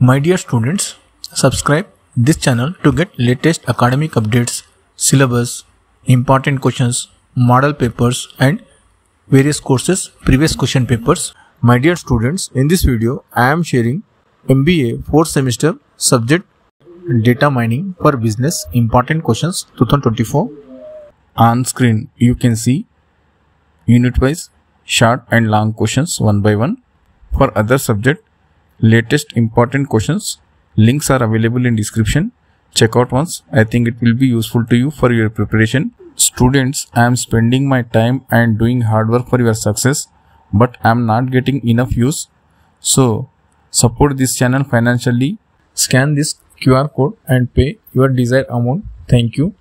My dear students, subscribe this channel to get latest academic updates, syllabus, important questions, model papers and various courses previous question papers. My dear students, in this video I am sharing MBA 4th semester subject data mining for business important questions 2024. On screen you can see unit wise short and long questions one by one. For other subject latest important questions. Links are available in description. Check out once. I think it will be useful to you for your preparation. Students i am spending my time and doing hard work for your success but i am not getting enough views. So support this channel financially. Scan this qr code and pay your desired amount. Thank you